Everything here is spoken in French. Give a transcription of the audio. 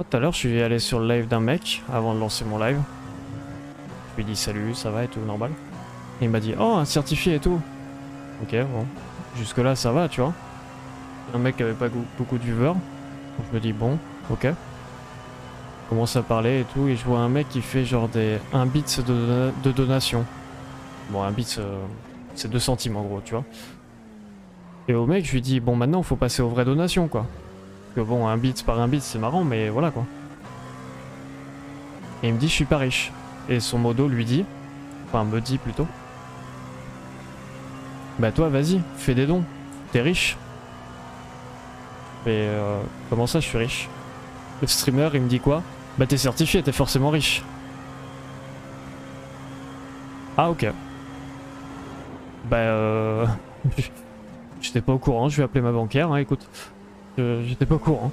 Oh, tout à l'heure, je suis allé sur le live d'un mec avant de lancer mon live. Je lui ai dit salut, ça va et tout, normal. Et il m'a dit oh, un certifié et tout. Ok, bon. Jusque là, ça va, tu vois. Un mec qui avait pas beaucoup de viewers. Donc je me dis bon, ok. Commence à parler et tout, et je vois un mec qui fait genre des 1 bits de donation. Bon, un bit, euh, c'est 2 centimes en gros, tu vois. Et au mec, je lui dis bon, maintenant, faut passer aux vraies donations, quoi. Que bon, un bit par un bit, c'est marrant, mais voilà quoi. Et il me dit, je suis pas riche. Et son modo lui dit, enfin me dit plutôt, bah toi, vas-y, fais des dons. T'es riche. Mais euh, comment ça, je suis riche? Le streamer, il me dit quoi? Bah t'es certifié, t'es forcément riche. Ah ok. Bah euh... J'étais pas au courant, je vais appeler ma banquière, hein, écoute. J'étais pas au courant.